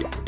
again.